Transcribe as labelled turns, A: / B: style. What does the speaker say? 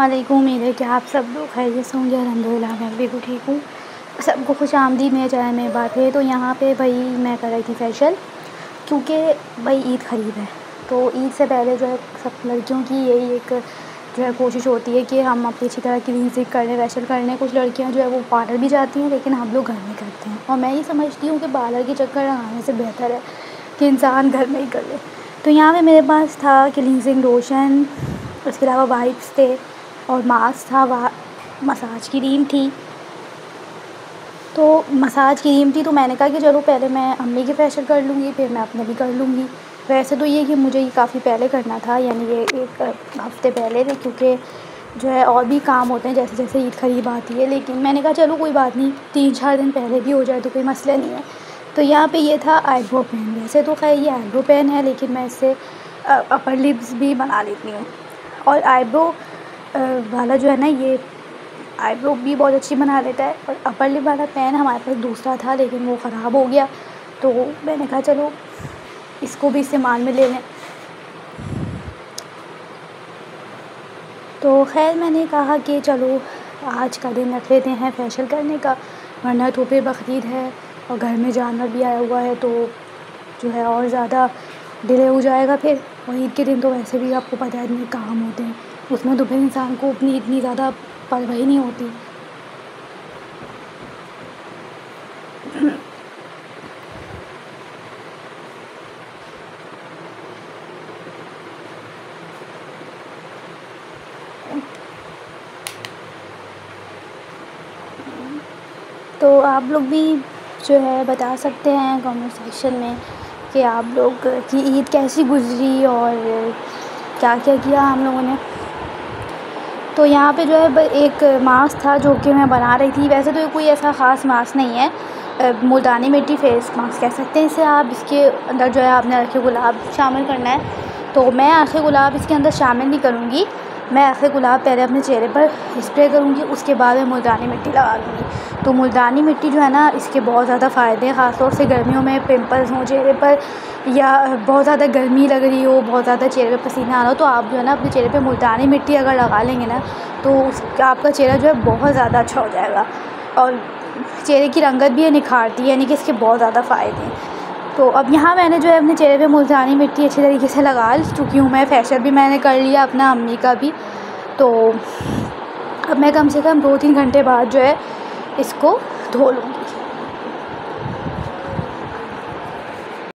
A: वालेकुम उम्मीद है आप सब लोग खैरियत से होंगे अलहमदिल्ला मैं बिल्कुल ठीक हूँ। सबको खुश आमदी मेरे चैनल में बात है तो यहाँ पे भाई मैं कर रही थी फैशल क्योंकि भाई ईद ख़रीब है। तो ईद से पहले जो है, सब लड़कियों की यही एक जो है कोशिश होती है कि हम अपनी अच्छी तरह क्लीनजिंग कर लें फैशल कर लें। कुछ लड़कियाँ जो है, वो पार्लर भी जाती हैं, लेकिन हम लोग घर में करते हैं। और मैं ये समझती हूँ कि पार्लर के चक्कर लगाने से बेहतर है कि इंसान घर में ही कर ले। तो यहाँ पे मेरे पास था क्लीनजिंग लोशन उसके अलावा वाइप्स थे। और मास्क था, वह मसाज क्रीम थी। तो मसाज क्रीम थी तो मैंने कहा कि चलो पहले मैं अम्मी के फेशियल कर लूँगी, फिर मैं अपने भी कर लूँगी। वैसे तो ये कि मुझे ये काफ़ी पहले करना था, यानी ये एक हफ़्ते पहले थे, क्योंकि जो है और भी काम होते हैं जैसे जैसे ईद करीब आती है। लेकिन मैंने कहा, चलो कोई बात नहीं तीन चार दिन पहले भी हो जाए तो कोई मसला नहीं है। तो यहाँ पे ये था आईब्रो पेन वैसे तो खैर ये आईब्रो पेन है, लेकिन मैं इससे अपर लिप्स भी बना लेती हूँ। और आईब्रो वाला जो है ना, ये आईब्रो भी बहुत अच्छी बना लेता है और अपर लिप वाला पेन हमारे पास दूसरा था, लेकिन वो ख़राब हो गया। तो मैंने कहा, चलो, इसको भी इस्तेमाल में ले लें। तो खैर, मैंने कहा कि चलो, आज का दिन रख लेते हैं फैशल करने का, वरना तो फिर बकरीद है और घर में जानवर भी आया हुआ है तो जो है और ज़्यादा डिले हो जाएगा फिर। और ईद के दिन तो वैसे भी आपको पता है, इतने काम होते हैं। उसमें तो फिर इंसान को अपनी इतनी ज़्यादा परवाही नहीं होती। तो आप लोग भी जो है बता सकते हैं, कमेंट सेक्शन में। कि आप लोग की ईद कैसी गुज़री और क्या क्या किया हम लोगों ने। तो यहाँ पे जो है एक मास्क था जो कि मैं बना रही थी। वैसे तो कोई ऐसा ख़ास मास्क नहीं है। मुल्तानी मिट्टी फेस मास्क कह सकते हैं इसे आप। इसके अंदर जो है आपने आखे गुलाब शामिल करना है। तो मैं आखे गुलाब इसके अंदर शामिल नहीं करूँगी। मैं ऐसे गुलाब पहले अपने चेहरे पर स्प्रे करूँगी, उसके बाद मैं मुल्तानी मिट्टी लगा लूँगी। तो मुल्तानी मिट्टी जो है ना, इसके बहुत ज़्यादा फ़ायदे हैं, ख़ासतौर से गर्मियों में पिंपल्स हों चेहरे पर, या बहुत ज़्यादा गर्मी लग रही हो, बहुत ज़्यादा चेहरे पर पसीना आ रहा हो तो आप जो है ना, अपने चेहरे पर मुल्तानी मिट्टी अगर लगा लेंगे ना तो आपका चेहरा जो है बहुत ज़्यादा अच्छा हो जाएगा। और चेहरे की रंगत भी निखारती है, यानी कि इसके बहुत ज़्यादा फ़ायदे हैं। तो अब यहाँ मैंने जो है अपने चेहरे पे मुल्तानी मिट्टी अच्छे तरीके से लगा चूँकि हूँ मैं फेशियल भी मैंने कर लिया अपना अम्मी का भी। तो अब मैं कम से कम दो तीन घंटे बाद जो है इसको धो लूँगी।